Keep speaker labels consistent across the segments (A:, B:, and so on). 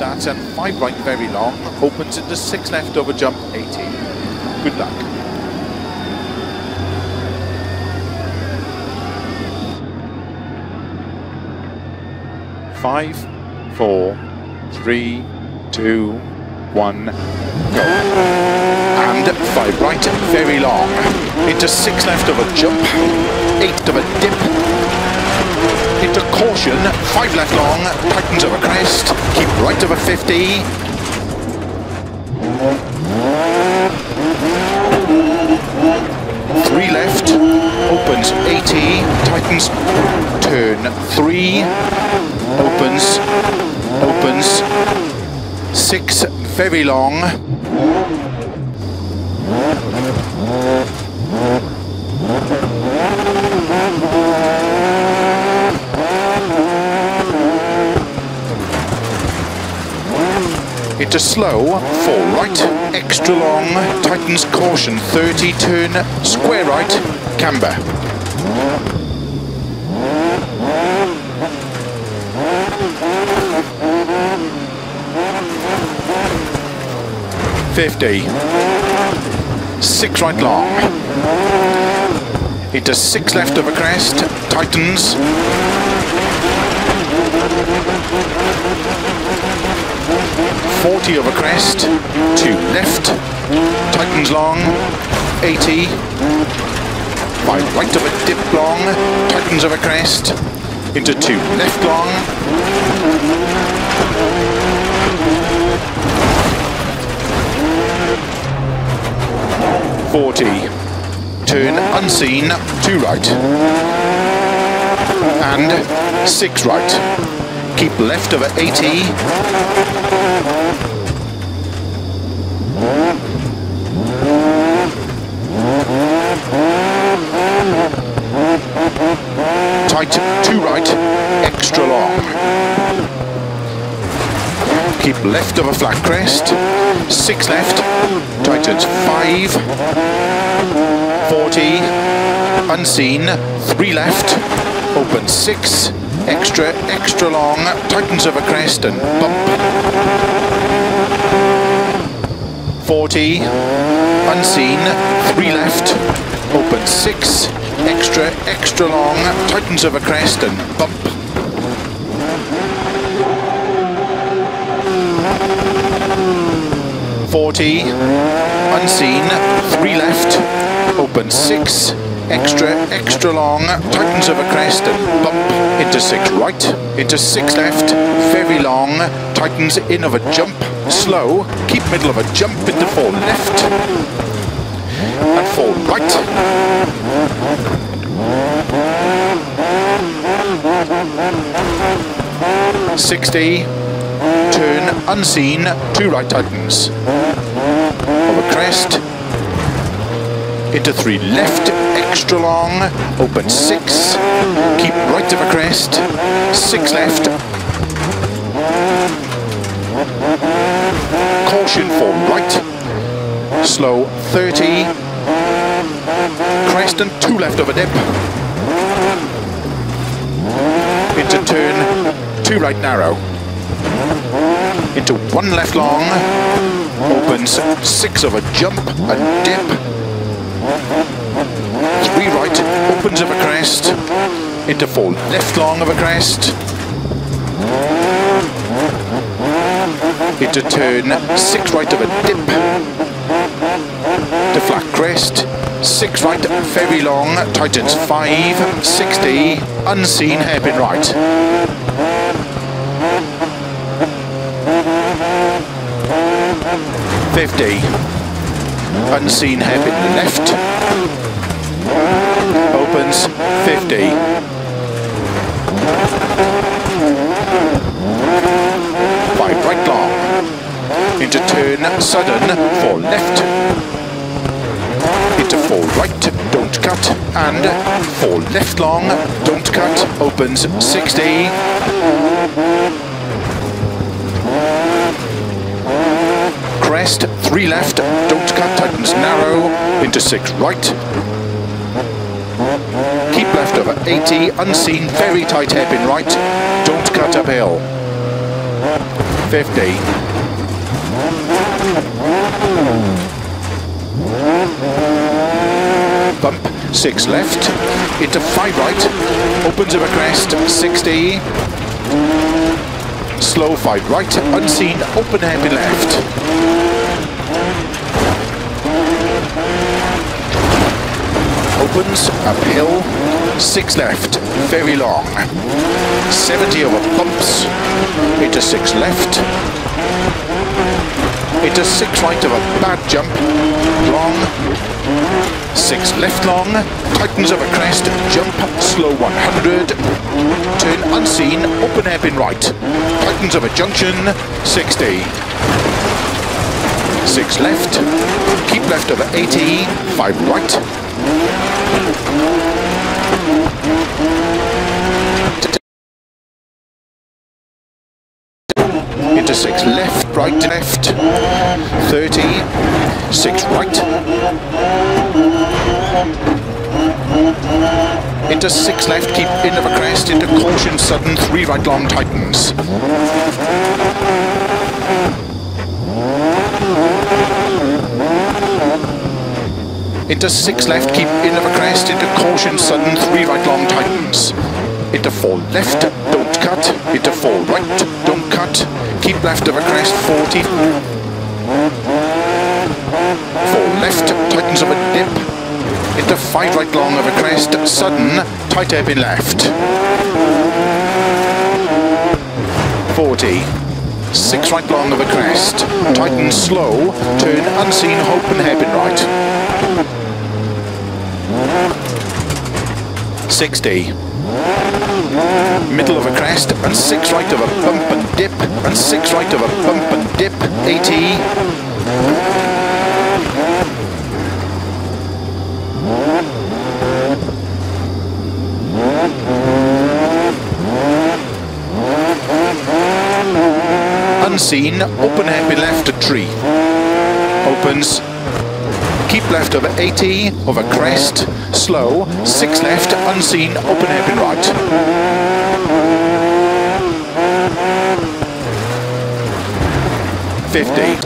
A: Starts at 5 right very long, opens into 6 left over jump 80. Good luck. Five, four, three, two, one, go. And five right, very long. Into six left of a jump, eight of a dip. Into caution, five left long, tightens over crest, keep right a 50. Three left, opens 80, tightens, turn three, opens, opens, six, very long. Into slow, four right, extra long, tightens caution, 30, turn, square right, camber. Fifty. Six right long. Into six left of a crest, tightens. 40 over crest, two left, tightens long, 80, five right of a dip long, tightens over crest, into two left long, Forty. Turn unseen, two right. And six right. Keep left over 80. Tight, two right, extra long. Keep left of a flat crest, six left, tightens five, 40, unseen, three left, open six, extra, extra long, tightens of a crest and bump. 40, unseen, three left, open six, extra, extra long, tightens of a crest and bump. Forty, unseen, three left, open six, extra, extra long, tightens over crest and bump into six. Right, into six left, very long, tightens in of a jump, slow, keep middle of a jump into four. Left, and four. Right. Sixty, turn. Unseen, two right tightens, over crest, into three. Left, extra long, open six, keep right of a crest, six left, caution four right, slow 30, crest and two left of a dip, into turn, two right narrow, into one left long, opens six of a jump, a dip, three right, opens of a crest, into four left long of a crest, into turn, six right of a dip, to flat crest, six right, very long, tightens five, 60, unseen, hairpin right. Fifty, unseen hairpin left, opens 50. Five right long. Into turn sudden four left. Into four right, don't cut. And four left long, don't cut. Opens 60. Crest, three left, don't cut, tightens narrow. Into six right. Keep left over 80, unseen, very tight hairpin right. Don't cut uphill. 50. Bump, 6 left, into 5 right, opens a crest, 60. Slow 5 right, unseen, open hairpin left. Opens, uphill, 6 left, very long. 70 over bumps, into 6 left, into 6 right of a bad jump, long, 6 left long, tightens over crest, jump, slow 100, turn unseen, open hairpin right, tightens over junction, 60. 6 left, keep left over 80, 5 right, into 6 left, right, left, 30, 6 right, into 6 left, keep in of a crest, into caution sudden, 3 right long tightens into six left, keep in of a crest, into caution, sudden, three right long tightens. Into four left, don't cut, into four right, don't cut, keep left of a crest, 40. Four left, tightens of a dip, into five right long of a crest, sudden, tight hairpin left. 40. Six right long of a crest, tighten slow, turn unseen, hope and hairpin right. 60. Middle of a crest and 6 right of a bump and dip and 6 right of a bump and dip, 80. Unseen, open hairpin left a tree. Opens, keep left over 80, over crest, slow, 6 left, unseen, open hairpin right. Fifty.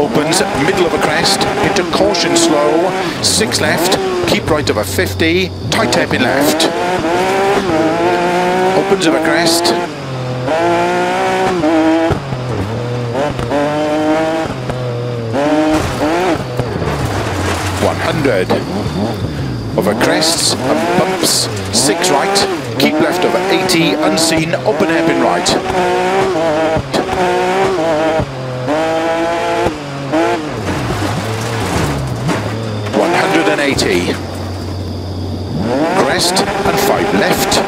A: Opens, middle of a crest, into caution slow, 6 left, keep right over 50, tight hairpin left. Opens of a crest, 100. Over crests and bumps, 6 right, keep left over 80, unseen, open hairpin right. One hundred and eighty. Crest and five left.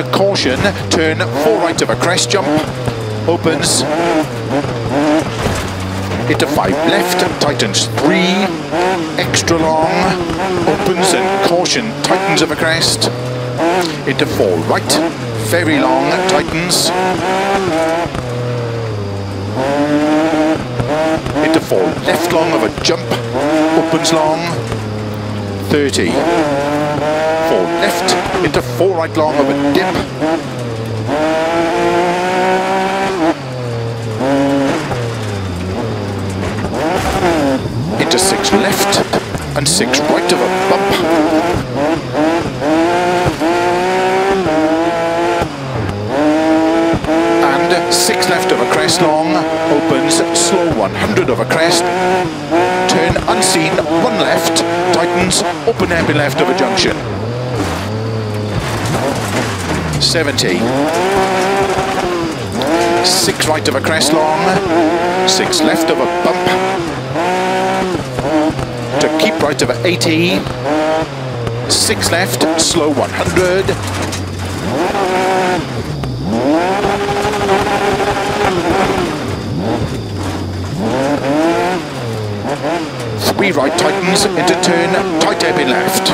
A: Into caution, turn four right of a crest jump, opens, into five left, tightens three, extra long, opens and caution, tightens of a crest, into four right, very long, tightens, into four left. Long of a jump, opens long, 30 four left, into four right long of a dip. Into six left, and six right of a bump. And six left of a crest long, opens, slow 100 of a crest, unseen, one left, tightens, open hairpin left of a junction. 70. Six right of a crest long, six left of a bump, to keep right of a 80, six left, slow 100, three right tightens into turn, tight hairpin left.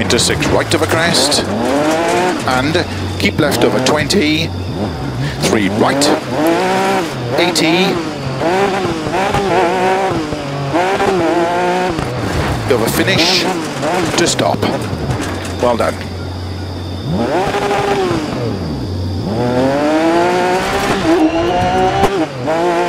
A: Into six right of a crest, and keep left over 20, three right, 80, over finish, to stop. Well done. Oh.